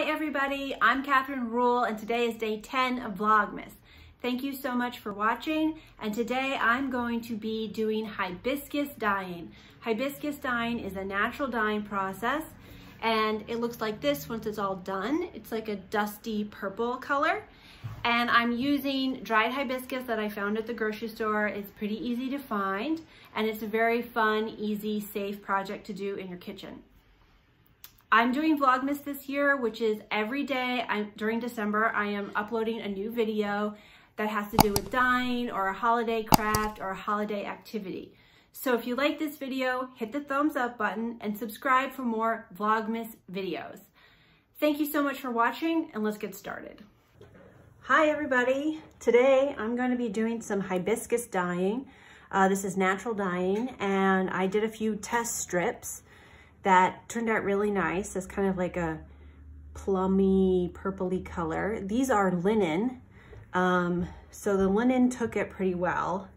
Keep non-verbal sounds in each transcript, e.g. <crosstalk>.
Hi everybody, I'm Catherine Rule and today is day 10 of Vlogmas. Thank you so much for watching and today I'm going to be doing hibiscus dyeing. Hibiscus dyeing is a natural dyeing process and it looks like this once it's all done. It's like a dusty purple color and I'm using dried hibiscus that I found at the grocery store. It's pretty easy to find and it's a very fun, easy, safe project to do in your kitchen. I'm doing Vlogmas this year, which is every day I'm, during December, I am uploading a new video that has to do with dyeing or a holiday craft or a holiday activity. So if you like this video, hit the thumbs up button and subscribe for more Vlogmas videos. Thank you so much for watching and let's get started. Hi everybody. Today I'm going to be doing some hibiscus dyeing. Uh, this is natural dyeing and I did a few test strips that turned out really nice. It's kind of like a plummy, purpley color. These are linen. Um, so the linen took it pretty well.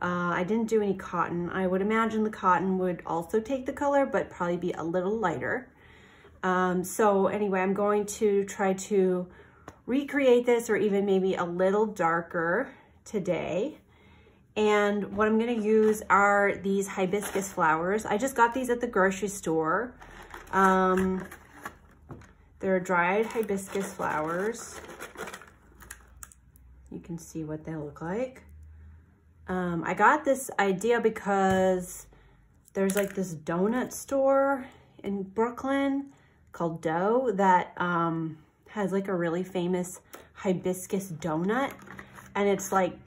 Uh, I didn't do any cotton. I would imagine the cotton would also take the color, but probably be a little lighter. Um, so anyway, I'm going to try to recreate this or even maybe a little darker today. And what I'm gonna use are these hibiscus flowers. I just got these at the grocery store. Um, they're dried hibiscus flowers. You can see what they look like. Um, I got this idea because there's like this donut store in Brooklyn called Dough that um, has like a really famous hibiscus donut. And it's like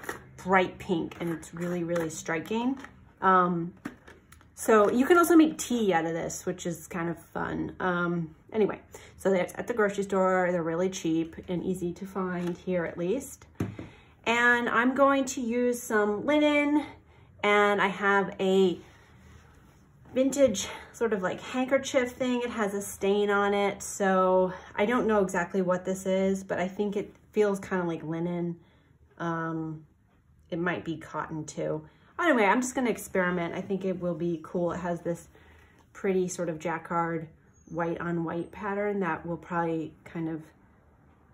bright pink and it's really, really striking. Um, so you can also make tea out of this, which is kind of fun. Um, anyway, so that's at the grocery store. They're really cheap and easy to find here at least. And I'm going to use some linen and I have a vintage sort of like handkerchief thing. It has a stain on it. So I don't know exactly what this is, but I think it feels kind of like linen. Um, it might be cotton too. Anyway, I'm just gonna experiment. I think it will be cool. It has this pretty sort of jacquard white on white pattern that will probably kind of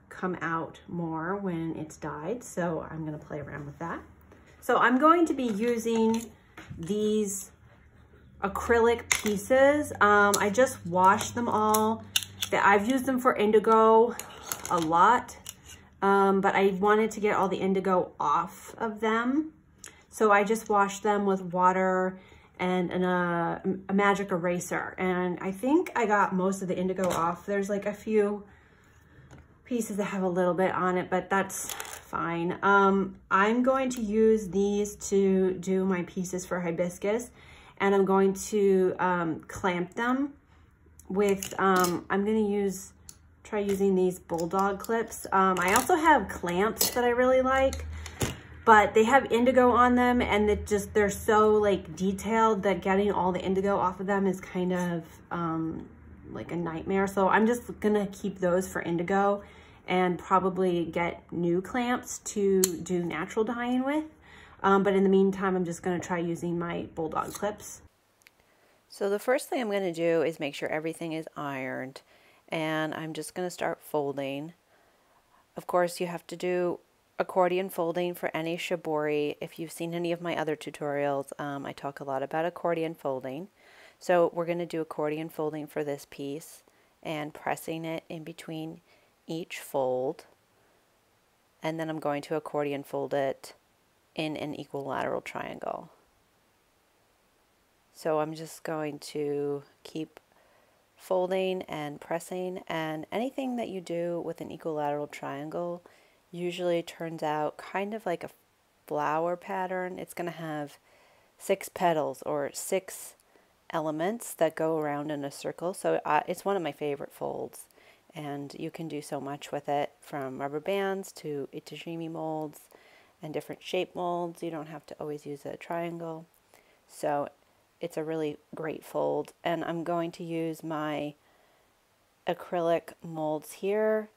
come out more when it's dyed. So I'm gonna play around with that. So I'm going to be using these acrylic pieces. Um, I just washed them all. I've used them for indigo a lot um, but I wanted to get all the indigo off of them. So I just washed them with water and an, uh, a magic eraser. And I think I got most of the indigo off. There's like a few pieces that have a little bit on it, but that's fine. Um, I'm going to use these to do my pieces for hibiscus and I'm going to um, clamp them with, um, I'm gonna use try using these bulldog clips. Um, I also have clamps that I really like, but they have indigo on them and it just, they're so like detailed that getting all the indigo off of them is kind of um, like a nightmare. So I'm just gonna keep those for indigo and probably get new clamps to do natural dyeing with. Um, but in the meantime, I'm just gonna try using my bulldog clips. So the first thing I'm gonna do is make sure everything is ironed and I'm just going to start folding. Of course, you have to do accordion folding for any shibori. If you've seen any of my other tutorials, um, I talk a lot about accordion folding. So we're going to do accordion folding for this piece and pressing it in between each fold. And then I'm going to accordion fold it in an equilateral triangle. So I'm just going to keep folding and pressing and anything that you do with an equilateral triangle usually turns out kind of like a flower pattern. It's going to have six petals or six elements that go around in a circle. So uh, it's one of my favorite folds and you can do so much with it from rubber bands to itajime molds and different shape molds. You don't have to always use a triangle. So it's a really great fold. And I'm going to use my acrylic molds here.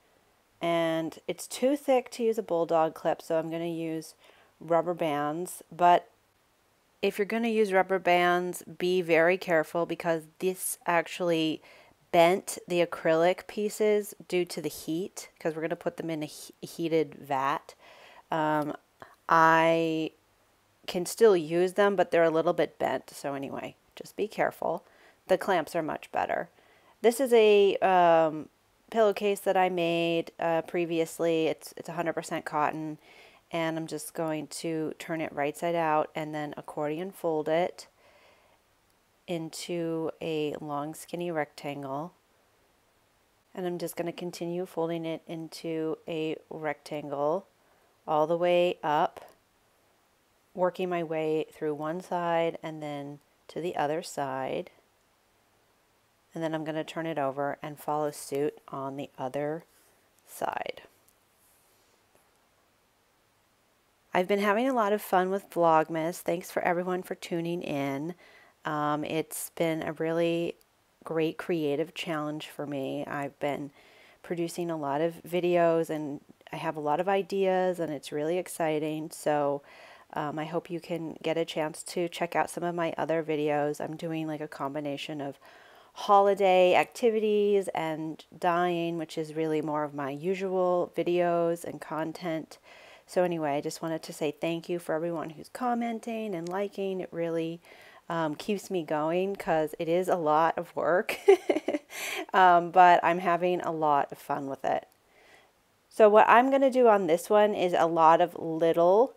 And it's too thick to use a bulldog clip, so I'm going to use rubber bands. But if you're going to use rubber bands, be very careful because this actually bent the acrylic pieces due to the heat because we're going to put them in a heated vat. Um, I can still use them, but they're a little bit bent. So anyway, just be careful. The clamps are much better. This is a um, pillowcase that I made uh, previously. It's it's 100% cotton, and I'm just going to turn it right side out and then accordion fold it into a long skinny rectangle and I'm just going to continue folding it into a rectangle all the way up working my way through one side and then to the other side and then I'm going to turn it over and follow suit on the other side. I've been having a lot of fun with Vlogmas. Thanks for everyone for tuning in. Um, it's been a really great creative challenge for me. I've been producing a lot of videos and I have a lot of ideas and it's really exciting. So um, I hope you can get a chance to check out some of my other videos. I'm doing like a combination of holiday activities and dyeing, which is really more of my usual videos and content. So anyway, I just wanted to say thank you for everyone who's commenting and liking. It really um, keeps me going because it is a lot of work, <laughs> um, but I'm having a lot of fun with it. So what I'm going to do on this one is a lot of little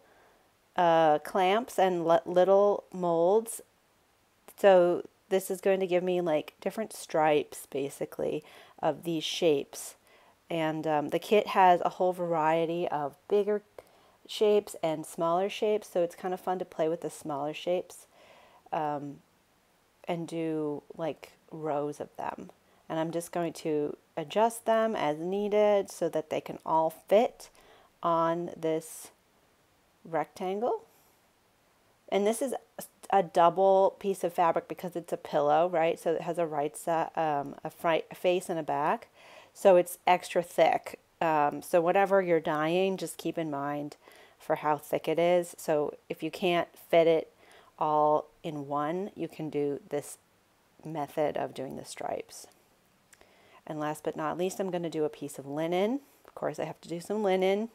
uh, clamps and little molds. So this is going to give me like different stripes basically of these shapes. And um, the kit has a whole variety of bigger shapes and smaller shapes. So it's kind of fun to play with the smaller shapes um, and do like rows of them. And I'm just going to adjust them as needed so that they can all fit on this rectangle. And this is a double piece of fabric because it's a pillow, right? So it has a right side, um, a front a face and a back. So it's extra thick. Um, so whatever you're dyeing, just keep in mind for how thick it is. So if you can't fit it all in one, you can do this method of doing the stripes. And last but not least, I'm going to do a piece of linen. Of course, I have to do some linen.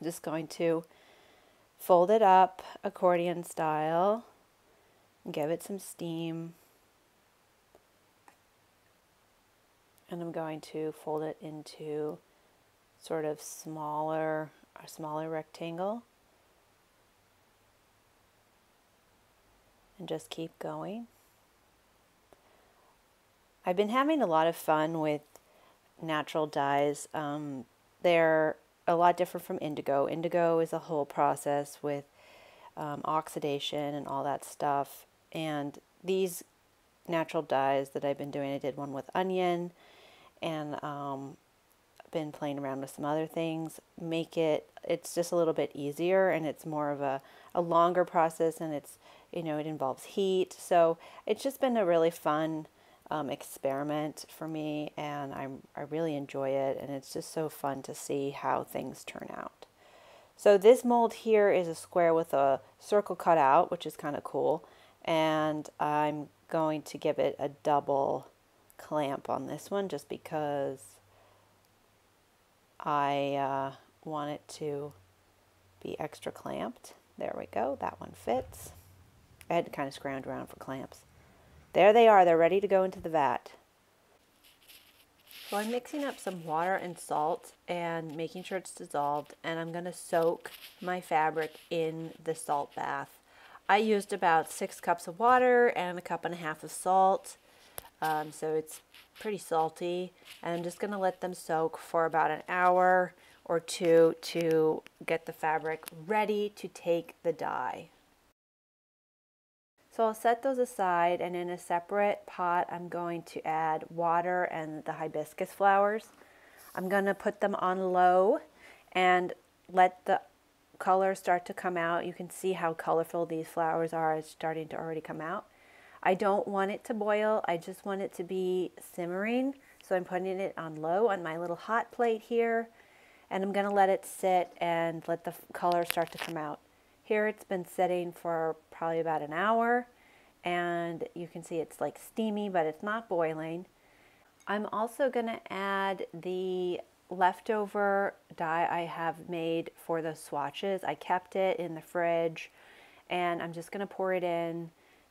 I'm just going to fold it up accordion style give it some steam. And I'm going to fold it into sort of smaller, a smaller rectangle. and just keep going. I've been having a lot of fun with natural dyes. Um, they're a lot different from indigo. Indigo is a whole process with um, oxidation and all that stuff. And these natural dyes that I've been doing, I did one with onion and um, been playing around with some other things, make it, it's just a little bit easier and it's more of a, a longer process and it's you know, it involves heat. So it's just been a really fun um, experiment for me, and I, I really enjoy it, and it's just so fun to see how things turn out. So this mold here is a square with a circle cut out, which is kind of cool, and I'm going to give it a double clamp on this one just because I uh, want it to be extra clamped. There we go, that one fits. I had to kind of scrounge around for clamps. There they are. They're ready to go into the vat. So I'm mixing up some water and salt and making sure it's dissolved. And I'm going to soak my fabric in the salt bath. I used about six cups of water and a cup and a half of salt. Um, so it's pretty salty. And I'm just going to let them soak for about an hour or two to get the fabric ready to take the dye. So I'll set those aside and in a separate pot I'm going to add water and the hibiscus flowers. I'm going to put them on low and let the color start to come out. You can see how colorful these flowers are. It's starting to already come out. I don't want it to boil. I just want it to be simmering. So I'm putting it on low on my little hot plate here. And I'm going to let it sit and let the color start to come out. Here it's been sitting for probably about an hour and you can see it's like steamy but it's not boiling I'm also going to add the leftover dye I have made for the swatches. I kept it in the fridge and I'm just going to pour it in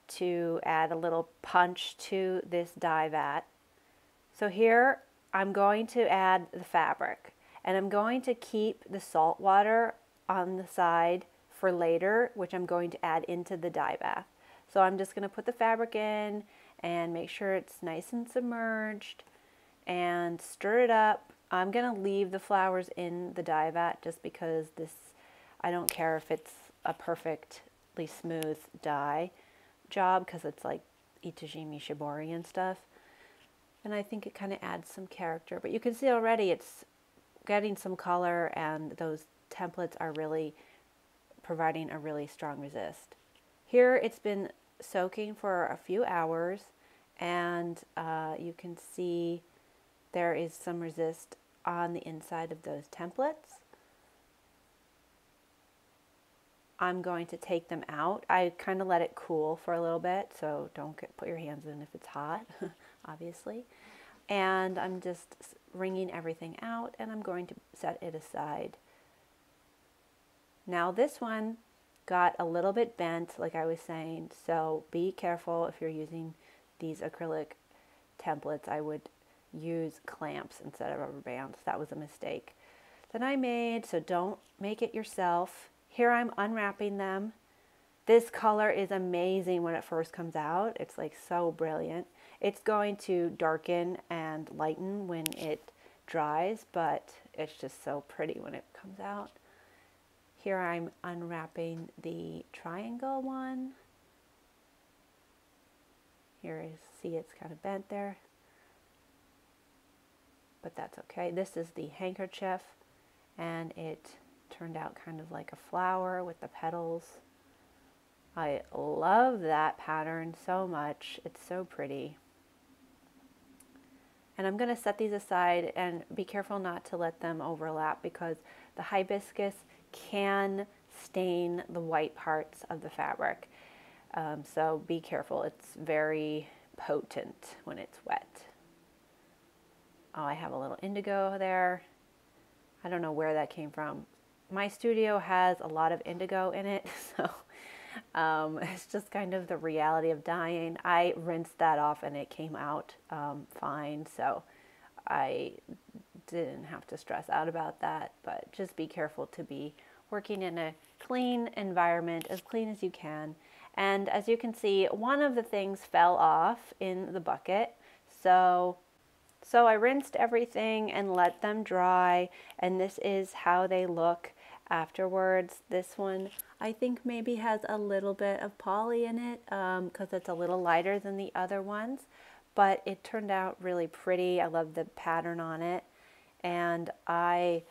to add a little punch to this dye vat. So here I'm going to add the fabric and I'm going to keep the salt water on the side for later, which I'm going to add into the dye bath. So I'm just going to put the fabric in and make sure it's nice and submerged and stir it up. I'm going to leave the flowers in the dye vat just because this, I don't care if it's a perfectly smooth dye job because it's like Itajime Shibori and stuff. And I think it kind of adds some character. But you can see already it's getting some color and those templates are really providing a really strong resist. Here it's been soaking for a few hours and uh, you can see there is some resist on the inside of those templates. I'm going to take them out. I kind of let it cool for a little bit, so don't get, put your hands in if it's hot, <laughs> obviously. And I'm just wringing everything out and I'm going to set it aside. Now this one got a little bit bent, like I was saying, so be careful if you're using these acrylic templates. I would use clamps instead of rubber bands. That was a mistake that I made, so don't make it yourself. Here I'm unwrapping them. This color is amazing when it first comes out. It's like so brilliant. It's going to darken and lighten when it dries, but it's just so pretty when it comes out. Here I'm unwrapping the triangle one. Here is, see it's kind of bent there, but that's okay. This is the handkerchief and it turned out kind of like a flower with the petals. I love that pattern so much. It's so pretty. And I'm going to set these aside and be careful not to let them overlap because the hibiscus can stain the white parts of the fabric. Um, so be careful. It's very potent when it's wet. Oh, I have a little indigo there. I don't know where that came from. My studio has a lot of indigo in it, <laughs> so um, it's just kind of the reality of dyeing. I rinsed that off and it came out um, fine, so I didn't have to stress out about that, but just be careful to be working in a clean environment, as clean as you can. And as you can see, one of the things fell off in the bucket. So, so I rinsed everything and let them dry. And this is how they look afterwards. This one I think maybe has a little bit of poly in it because um, it's a little lighter than the other ones. But it turned out really pretty. I love the pattern on it and I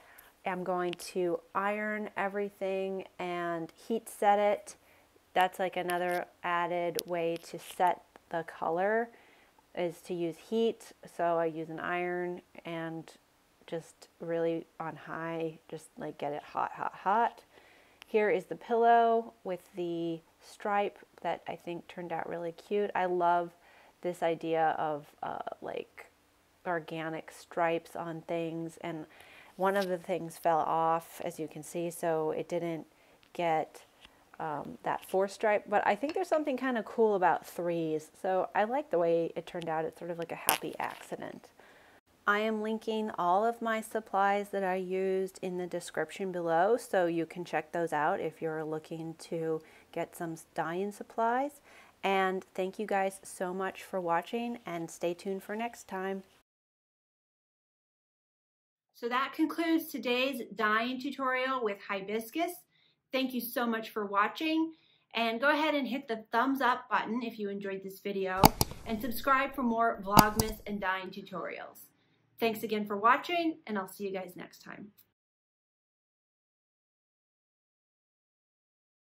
am going to iron everything and heat set it. That's like another added way to set the color is to use heat. So I use an iron and just really on high, just like get it hot, hot, hot. Here is the pillow with the stripe that I think turned out really cute. I love this idea of uh, like organic stripes on things and one of the things fell off as you can see so it didn't get um, that four stripe but I think there's something kind of cool about threes so I like the way it turned out it's sort of like a happy accident. I am linking all of my supplies that I used in the description below so you can check those out if you're looking to get some dyeing supplies. And thank you guys so much for watching and stay tuned for next time. So that concludes today's dyeing tutorial with hibiscus. Thank you so much for watching and go ahead and hit the thumbs up button if you enjoyed this video and subscribe for more Vlogmas and dyeing tutorials. Thanks again for watching and I'll see you guys next time.